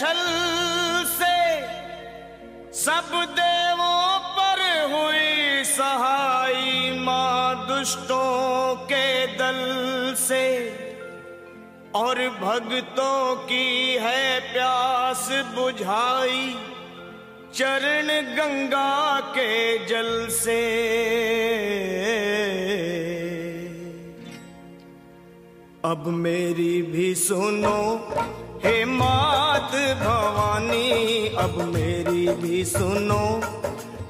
छल से सब देवों पर हुई सहाय माँ दुष्टों के दल से। और भक्तों की है प्यास बुझाई चरण गंगा के जल से। अब मेरी भी सुनो भवानी, अब मेरी भी सुनो।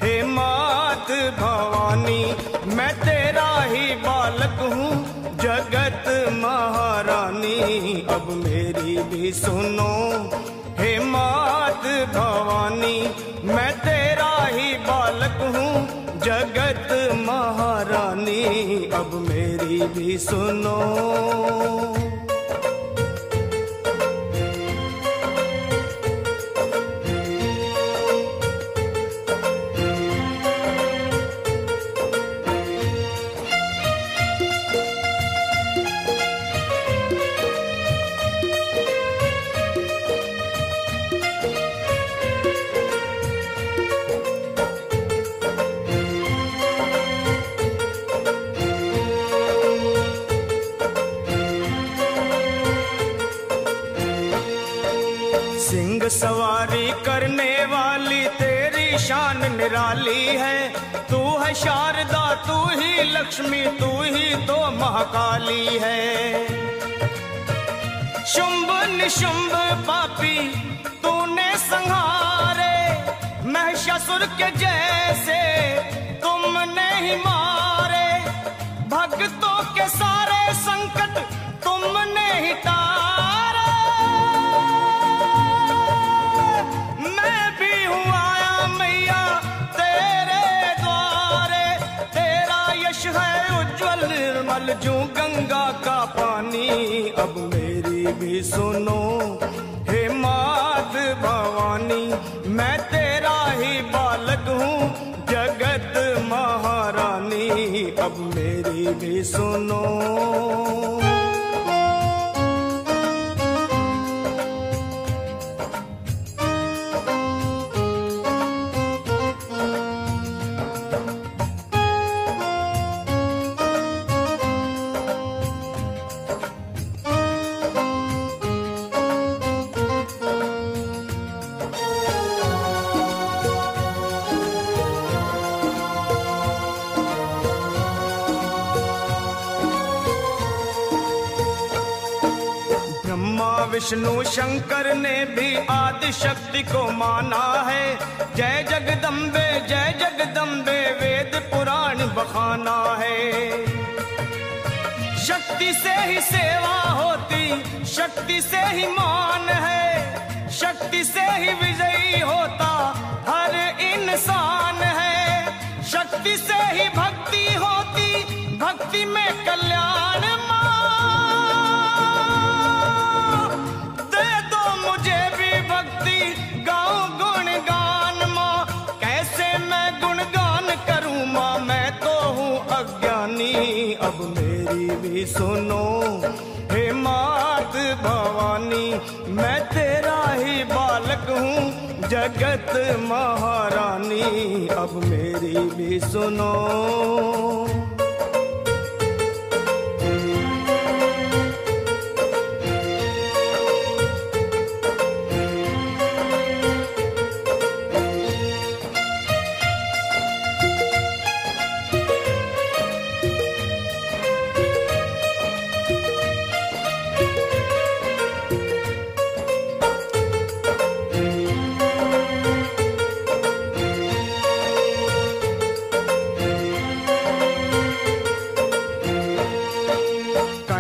हे मात भवानी, मैं तेरा ही बालक हूँ, जगत महारानी, अब मेरी भी सुनो। हे मात भवानी, मैं तेरा ही बालक हूँ, जगत महारानी, अब मेरी भी सुनो। सवारी करने वाली तेरी शान निराली है। तू है शारदा, तू ही लक्ष्मी, तू ही तो महाकाली है। शुंभ निशुंभ पापी तूने संहारे, महिषासुर के जैसे तुमने ही मारे। भक्तों के सारे संकट तुमने ही तारे। अब मेरी भी सुनो। हे मात भवानी, मैं तेरा ही बालक हूँ, जगत महारानी। अब मेरी भी सुनो। विष्णु शंकर ने भी आदि शक्ति को माना है। जय जगदम्बे जय जगदम्बे, वेद पुराण बखाना है। शक्ति से ही सेवा होती, शक्ति से ही मान है। शक्ति से ही विजयी होता भी सुनो। हे मात भवानी, मैं तेरा ही बालक हूँ, जगत महारानी। अब मेरी भी सुनो।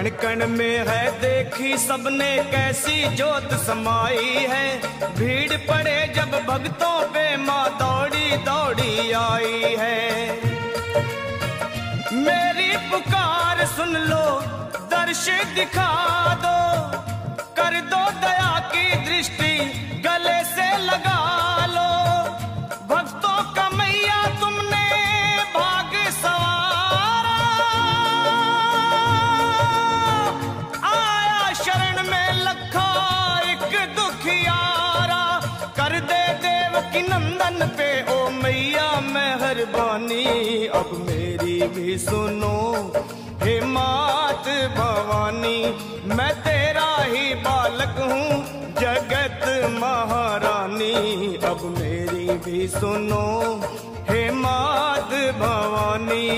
कण कण में है, देखी सबने कैसी जोत समाई है। भीड़ पड़े जब भक्तों पे माँ दौड़ी दौड़ी आई है। मेरी पुकार सुन लो, दर्श दिखा दो। कर दो दया की दृष्टि, गले भी सुनो हे मात भवानी, मैं तेरा ही बालक हूँ, जगत महारानी। अब मेरी भी सुनो हे मात भवानी।